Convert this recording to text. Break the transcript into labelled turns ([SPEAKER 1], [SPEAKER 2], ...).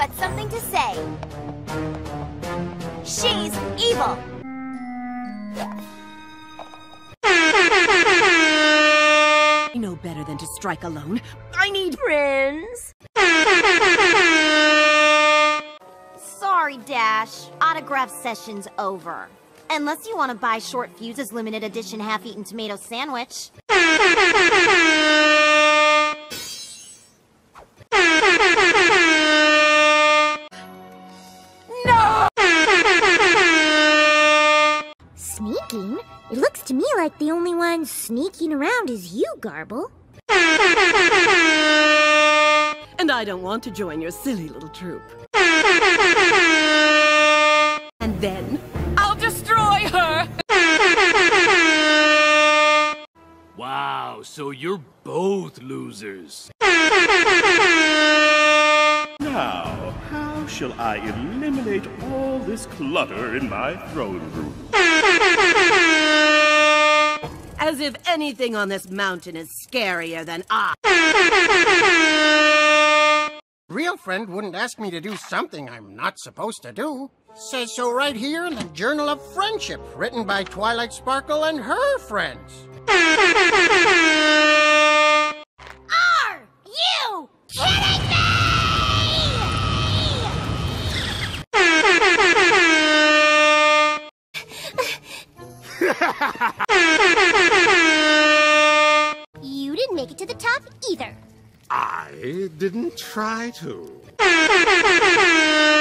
[SPEAKER 1] got something to say. She's evil.
[SPEAKER 2] I know better than to strike alone. I need
[SPEAKER 1] friends. Sorry, Dash. Autograph session's over. Unless you want to buy Short Fuse's limited edition half-eaten tomato sandwich.
[SPEAKER 3] Sneaking? It looks to me like the only one sneaking around is you, Garble.
[SPEAKER 2] And I don't want to join your silly little troop. And then I'll destroy her!
[SPEAKER 4] Wow, so you're both losers.
[SPEAKER 5] Now, how shall I eliminate all this clutter in my throne room?
[SPEAKER 2] As if anything on this mountain is scarier than I.
[SPEAKER 6] Real friend wouldn't ask me to do something I'm not supposed to do. Says so right here in the Journal of Friendship, written by Twilight Sparkle and her friends.
[SPEAKER 3] Make it to the top either.
[SPEAKER 7] I didn't try to.